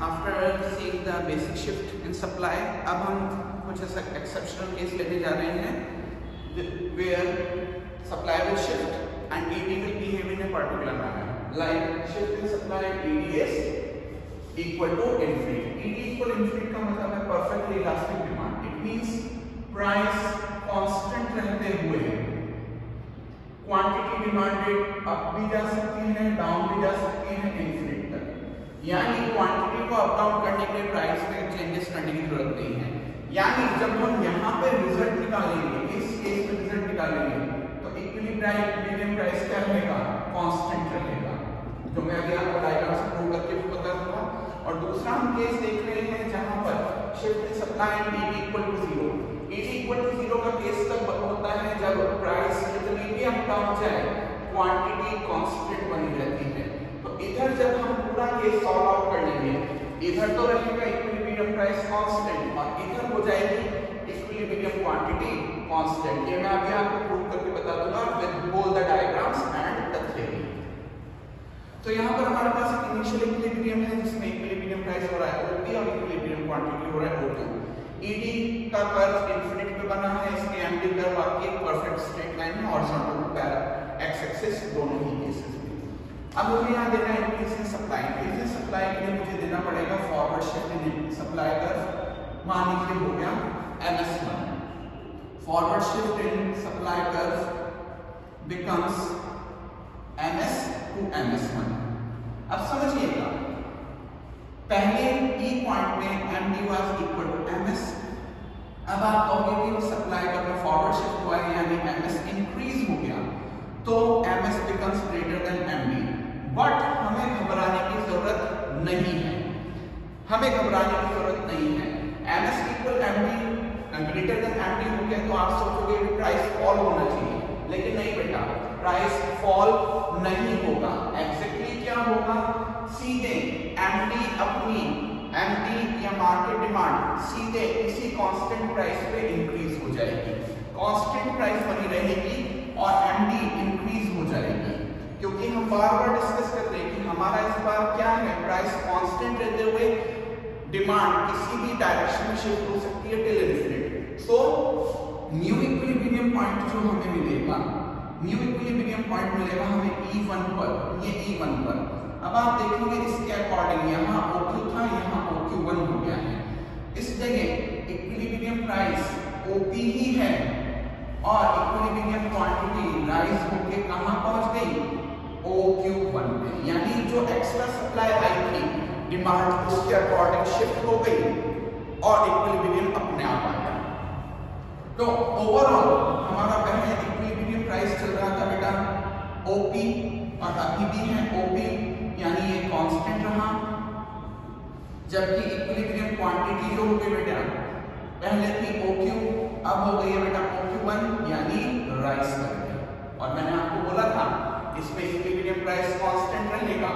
after seeing the basic shift in supply अब हम कुछ ऐसा exceptional case लेने जा रहे हैं supply will shift and ED will behave in a particular manner like shift in supply ED is equal to infinite ED equal to infinite का मतलब है perfectly elastic demand it means price constant रहते हुए quantity demanded up भी जा सकती है down भी जा सकती है इंफिनिट तक यानी क्वांटिटी को अप डाउन करने के लिए प्राइस में चेंजेस करने की ज़रूरत नहीं है। यानी जब हम यहाँ पे रिज़ल्ट निकालेंगे, इस केस में रिज़ल्ट निकालेंगे तो इक्विलिब्रियम प्राइस क्या रहेगा? कांस्टेंट रहेगा, जो मैं अभी आपको डायग्राम से प्रूव करके बता दूँगा। और दूसरा हम केस देख रहे हैं जहाँ पर shift in supply and ED equal to zero ED equal to zero का केस तब होता है जब प्राइस कितनी भी अप डाउन जाए क्वांटिटी कांस्टेंट बनी रहती है। तो इधर जब हम पूरा केस सॉल्व आउट इधर तो रहेगा इक्विलिब्रियम प्राइस कांस्टेंट और इधर हो जाएगी इक्विलिब्रियम क्वांटिटी कांस्टेंट ये मैं अभी आपको प्रूव करके बता दूँगा with both the diagrams and the theory तो यहाँ पर हमारे पास इनिशियल इक्विलिब्रियम है, जिसमें इक्विलिब्रियम प्राइस हो रहा है ओपी और इक्विलिब्रियम क्वांटिटी हो रहा है O2 ईडी का कर्व इंफिनिट पे बना है, इसके एमडी कर्व आपकी परफेक्ट स्ट्रेट लाइन है हॉरिजॉन्टल पैरा एक्स एक्सिस दोनों ही केसेस में अब मुझे यहाँ देना है increase in supply increase in supply के लिए मुझे देना पड़ेगा फॉरवर्ड शिफ्ट सप्लाई कर्व मान लीजिए हो गया ms1 forward shift in supply curve becomes ms to ms1 अब समझिएगा, पहले e पॉइंट में md was equal to ms अब आप कहोगे कि सप्लाई का जो फॉरवर्ड शिफ्ट हुआ है, यानी ms इंक्रीज हो गया। तो ms becomes greater than md but हमें घबराने की ज़रूरत नहीं है। हमें घबराने की ज़रूरत नहीं है। Ms equal md greater than md हो गया तो आप सोचोगे प्राइस फॉल होना चाहिए। लेकिन नहीं बेटा प्राइस फॉल नहीं होगा। एग्जैक्टली क्या होगा? सीधे एम एमडी अपनी एमडी या मार्केट डिमांड सीधे इसी कांस्टेंट प्राइस पे इंक्रीज हो जाएगी। कांस्टेंट प्राइस बनी रहेगी और एमडी इंक्रीज हो जाएगी। बार बार डिस्कस कर रहे हैं कि हमारा इस बार क्या है? प्राइस कांस्टेंट रहते हुए डिमांड किसी भी डायरेक्शन में शिफ्ट हो सकती है till infinite so new equilibrium point जो हमें मिलेगा न्यू इक्विलिब्रियम पॉइंट मिलेगा हमें E1 पर, ये E1 पर. अब आप देखेंगे इसके अकॉर्डिंग यहाँ OQ था, यहाँ OQ1 हो गया है. इस जगह इक्विलिब्रियम प्राइस OP ही है और इक्विलिब्रियम क्वांटिटी राइज होके कहाँ पहुँच गई? OQ1 पे यानी जो एक्स्ट्रा सप्लाई आई थी डिमांड उसके अकॉर्डिंग शिफ्ट हो गई और इक्विलिब्रियम अपने आप आ गया। तो ओवरऑल हमारा पहले इक्विलिब्रियम प्राइस चल रहा था बेटा। ओपी और अभी भी है ओपी यानी ये कांस्टेंट रहा। जबकि इक्विलिब्रियम क्वांटिटी जो हो गई बेटा, पहले थी ओ क्यू अब हो गई है बेटा ओक्यू यानी राइस करके और मैंने आपको बोला था इसमें इक्विलिब्रियम प्राइस कांस्टेंट रहेगा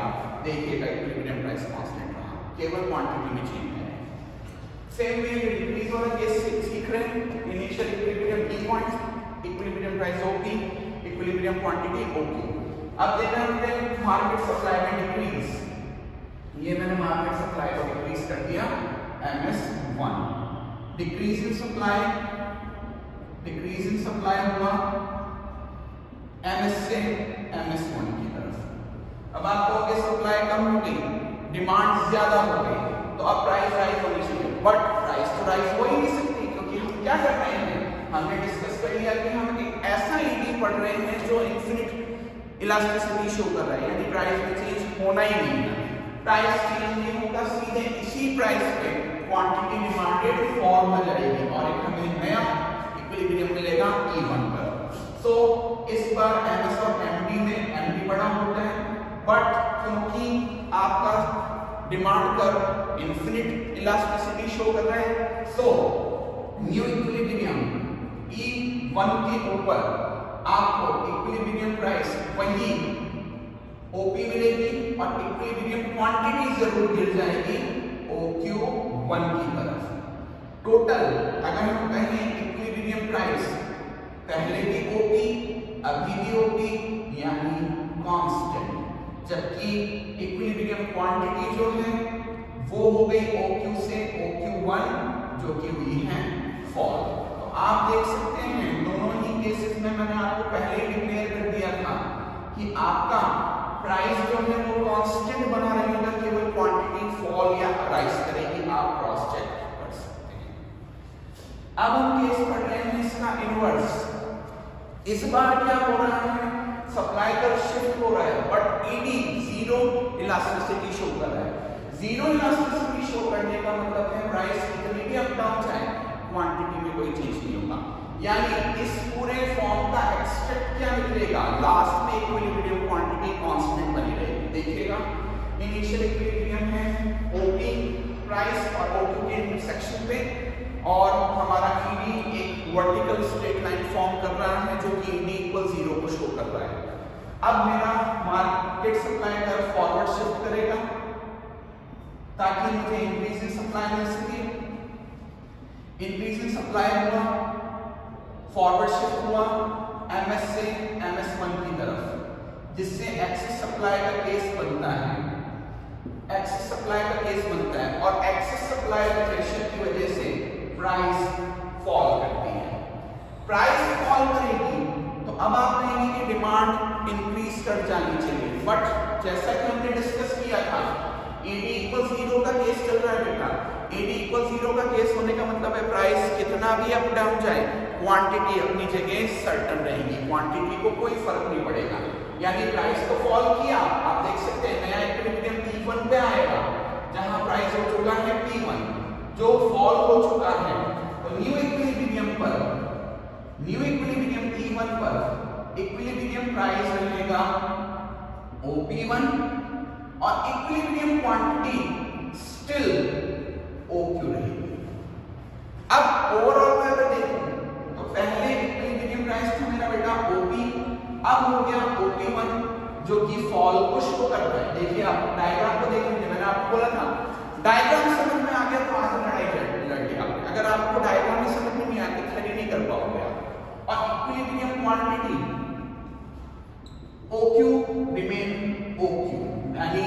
देखिएगा इक्विलिब्रियम प्राइस कांस्टेंट रहा केवल क्वांटिटी में चेंज है सेम वे डिक्रीज वाला केस सीख रहे हैं इनिशियल इक्विलिब्रियम की point equilibrium price OP equilibrium quantity OQ अब देना होते हैं मार्केट सप्लाई में डिक्रीज ये मैंने मार्केट सप्लाई को डिक्रीज कर दिया ms1 decrease in supply decrease in supply हुआ ms से ms1 की तरफ़ अब आप कहोगे सप्लाई कम हो गई डिमांड ज़्यादा हो गई तो अब प्राइस राइज होनी चाहिए बट प्राइस तो राइज हो ही नहीं सकती क्योंकि हम क्या कर रहे हैं? हमने डिस्कस कर लिया कि हम एक ऐसा ईडी पढ़ रहे हैं जो इंफिनिट इलास्टिसिटी शो कर रहा है यानी प्राइस में चेंज होना ही नहीं है। प्राइस चेंज नहीं होगा सीधे इसी प्राइस पे क्वांटिटी डिमांडेड फॉर्म में जाएगी और एक हमें नया इक्विलिब्रियम मिलेगा E1 पर। सो so, इस बार MS और MD में MD बड़ा होता है बट क्योंकि आपका डिमांड कर इंफिनिट इलास्टिसिटी शो कर रहा है। सो न्यू इक्विलिब्रियम E1 के ऊपर आपको इक्विलिब्रियम प्राइस वही ओपी मिलेगी और इक्विलिब्रियम क्वांटिटी ज़रूर गिर जाएगी OQ1 की तरफ़। टोटल अगर हम कहें इक्विलिब्रियम प्राइस पहले भी ओपी अभी भी ओपी यानी कांस्टेंट जबकि इक्विलिब्रियम क्वांटिटी जो है, वो हो गई क्यू से ओ क्यू वन जो कि हुई है फॉल तो आप देख सकते हैं, दोनों ही केसेस में मैंने आपको पहले ही डिक्लेयर कर दिया था कि आपका प्राइस जो है वो कांस्टेंट बना रहेगा, केवल क्वांटिटी फॉल या राइज करेगी, आप क्रॉस चेक कर सकते हैं। अब हम केस पढ़ रहे हैं इसका इनवर्स इस बार क्या हो रहा है? सप्लाई कर शिफ्ट हो रहा है बट ज़ीरो इलास्टिसिटी शो कर रहा है। ज़ीरो इलास्टिसिटी शो करने का मतलब है प्राइस कितनी भी अप डाउन जाए क्वांटिटी में कोई चेंज नहीं होगा। यानी इस पूरे फॉर्म का एक्सपेक्ट क्या निकलेगा? लास्ट में इक्विलिब्रियम क्वांटिटी कांस्टेंट बनी रहेगी। देखिएगा। इनिशियल इक्विलिब्रियम है ओपी प्राइस और ओपी के इंटरसेक्शन पे और हमारा ईडी एक वर्टिकल स्ट्रेट लाइन फॉर्म कर रहा है जो कि ईडी इक्वल ज़ीरो को शो कर रहा है अब मेरा मार्केट सप्लाई कर फॉरवर्ड शिफ्ट करेगा मुझे इंक्रीज इन सप्लाई मिल सके इंक्रीज इन सप्लाई हुआ फॉरवर्ड शिफ्ट हुआ एमएस से एमएस वन की तरफ़, जिससे एक्सेस सप्लाई का केस बनता है। एक्सेस सप्लाई का केस बनता है और एक्सेस सप्लाई प्रेशर की वजह से प्राइस फॉल करती है। प्राइस फॉल करेगी तो अब आप कहेंगे कि डिमांड इंक्रीज कर जानी चाहिए बट जैसा कि हमने डिस्कस किया था एडी इक्वल ज़ीरो का केस चल रहा है बेटा। एडी इक्वल ज़ीरो का केस होने का मतलब है प्राइस कितना भी अप डाउन जाए क्वांटिटी अपनी जगह सर्टन रहेगी। क्वांटिटी को कोई फ़र्क नहीं पड़ेगा। यानी प्राइस को फॉल किया, आप देख सकते हैं नया इक्विलिब्रियम P1 पे आएगा, जहाँ प्राइस हो चुका है P1 जो फॉल हो चुका है तो न्यू इक्विलिब्रियम पर न्यू इक्विलिब्रियम T1 पर इक्विलिब्रियम प्राइस रहेगा OP1 और इक्विलिब्रियम क्वांटिटी स्टिल OQ रहेगी अब ओवरऑल मैं अगर देखूँ तो पहले इक्विलिब्रियम प्राइस था मेरा बेटा OP अब हो गया OP1 जो कि फॉल को शो करता है। देखिए आप डायग्राम को देखेंगे मैंने आपको बोला था डायग्राम समझ में आ गया तो आज लड़ाई लड़ लिया अगर आपको डायग्राम में समझ नहीं आती खड़ी नहीं कर पाओगे आप। और equilibrium quantity OQ remain OQ यानी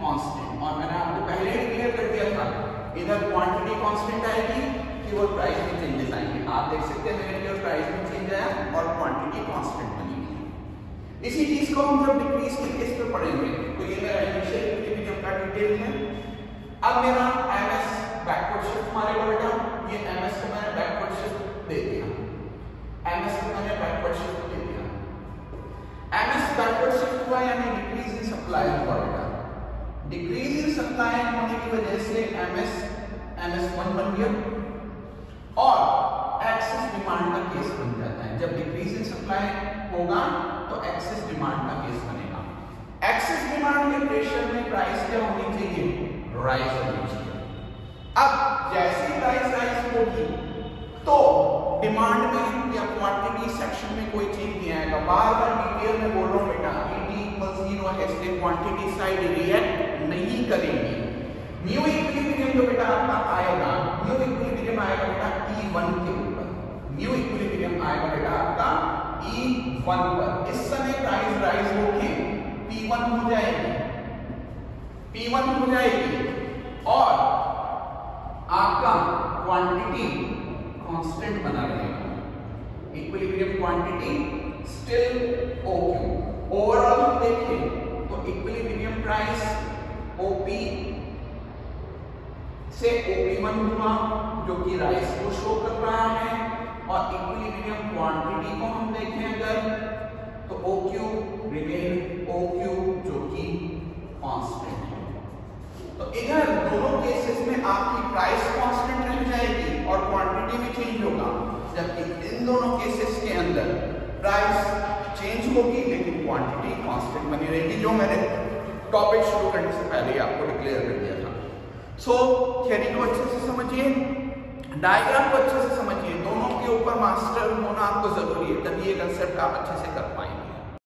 कांस्टेंट और मैंने आपको पहले ही क्लियर कर दिया था, इधर क्वांटिटी कांस्टेंट आएगी केवल प्राइस में चेंजेस आएँगे। आप देख सकते हैं मेरे केवल प्राइस में चेंज आया और क्वांटिटी कांस्टेंट बनी है। इसी चीज़ को हम जब डिक्रीज के केस पे पढ़ेंगे तो ये मेरा इनिशियल इक्विलिब्रियम का डिटेल है। अब मेरा एमएस बैकवर्ड शिफ्ट मारेगा बेटा ये एमएस को मैंने बैकवर्ड शिफ्ट दे दिया। एमएस को मैंने बैकवर्ड शिफ्ट दे दिया। एमएस बैकवर्ड शिफ्ट हुआ यानी डिक्रीज सप्लाई बेटा डिक्रीज इन सप्लाई होने की वजह से एमएस एमएस वन बन गया और एक्सेस डिमांड का केस बन जाता है। जब डिक्रीज इन सप्लाई होगा तो एक्सेस डिमांड का केस बनेगा। एक्सेस डिमांड के प्रेशर में प्राइस क्या होनी चाहिए? राइज होनी चाहिए। अब जैसे प्राइस राइज होगी तो डिमांड में या क्वांटिटी सेक्शन में कोई चेंज नहीं आएगा। बार बार डिटेल में बोल रहा हूँ बेटा ईडी इक्वल ज़ीरो है इसलिए क्वांटिटी साइड रिएक्ट नहीं करेंगे। न्यू इक्विलिब्रियम जो बेटा आपका आएगा न्यू इक्विलिब्रियम आएगा बेटा E1 के ऊपर। न्यू इक्विलिब्रियम आएगा बेटा आपका E1 पर। इस समय प्राइस राइज होके P1 हो जाएगी। P1 हो जाएगी। और आपका क्वांटिटी कांस्टेंट बना रहेगा। Equilibrium quantity still okay overall हम देखें इक्विलिब्रियम प्राइस ओपी से OP1 हुआ, जो कि राइस को शो कर रहा है, और इक्विलिब्रियम क्वांटिटी को हम देखें अगर तो OQ रिमेन OQ जो कि कांस्टेंट है। तो इधर दोनों केसेस में आपकी प्राइस कांस्टेंट रह जाएगी और क्वांटिटी भी चेंज होगा। जबकि इन दोनों केसेस के अंदर प्राइस चेंज होगी क्वांटिटी कांस्टेंट बनी रहेगी जो मैंने टॉपिक शुरू करने से पहले ही आपको डिक्लेयर कर दिया था। सो so, थ्योरी को अच्छे से समझिए डायग्राम को अच्छे से समझिए। दोनों के ऊपर मास्टर होना आपको ज़रूरी है तभी ये कंसेप्ट आप अच्छे से कर पाएँगे।